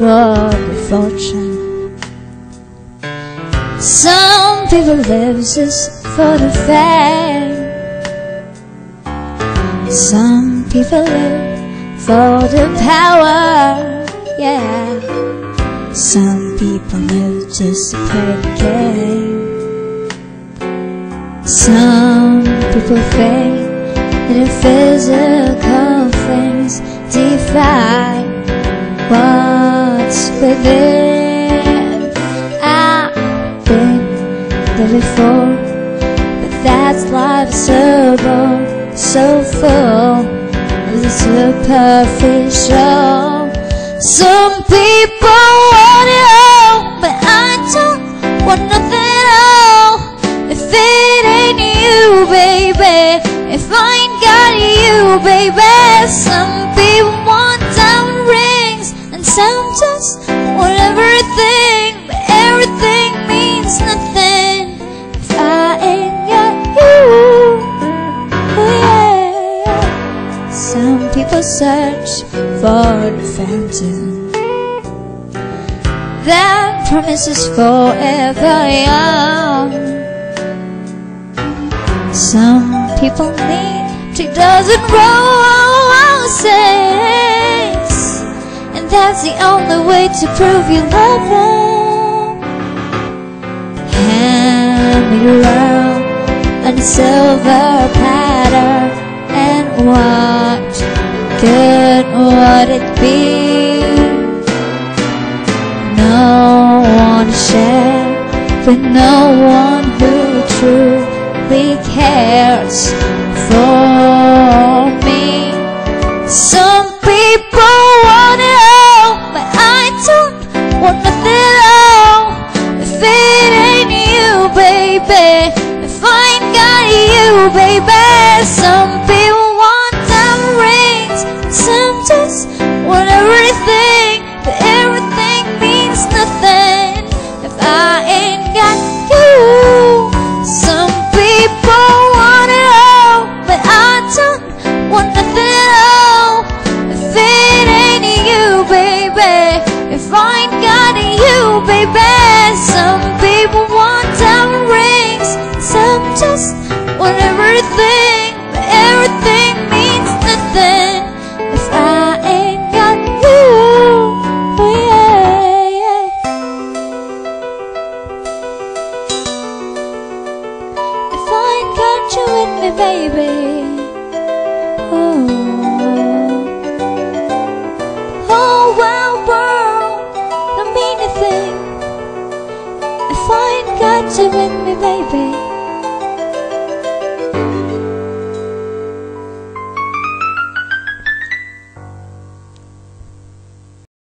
worldly fortune. Some people live just for the fame. Some people live for the power. Yeah. Some people live just to play the game. Some people think that the physical things define what's. I've been there before, but that's life so bold, so full of the superficial. Some people want it all, but I don't want nothing at all. If it ain't you, baby, if I ain't got you, baby, some people want diamond rings, and some just Search for the phantom that promises forever young. Some people need two dozen roses, and that's the only way to prove you love them. Hand me around on a silver To share with no one who truly cares for me. Some people want it all, but I don't want nothing at all. If it ain't you, baby, if I ain't got you, baby, some baby. Oh, oh well, world, don't mean a thing. If I ain't got you with me, baby.